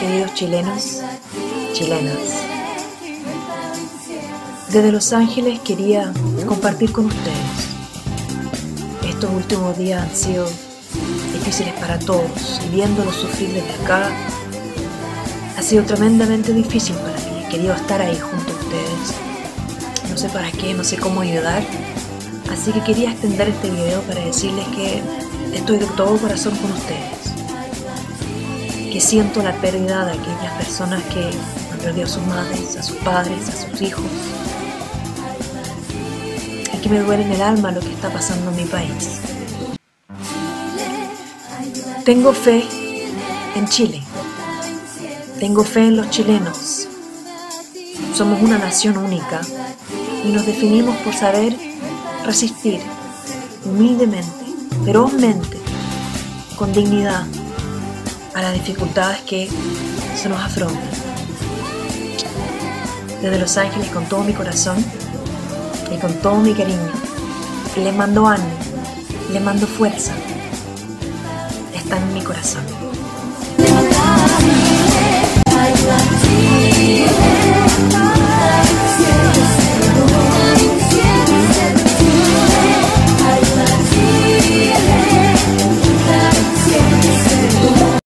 Queridos chilenos, chilenas, desde Los Ángeles quería compartir con ustedes. Estos últimos días han sido difíciles para todos y viéndolos sufrir desde acá ha sido tremendamente difícil para mí. He querido estar ahí junto a ustedes. No sé para qué, no sé cómo ayudar. Así que quería extender este video para decirles que estoy de todo corazón con ustedes que siento la pérdida de aquellas personas que han perdido a sus madres, a sus padres, a sus hijos. Y que me duele en el alma lo que está pasando en mi país. Tengo fe en Chile. Tengo fe en los chilenos. Somos una nación única y nos definimos por saber resistir humildemente, ferozmente, con dignidad a las dificultades que se nos afrontan. Desde Los Ángeles con todo mi corazón y con todo mi cariño, le mando ánimo, le mando fuerza. Está en mi corazón.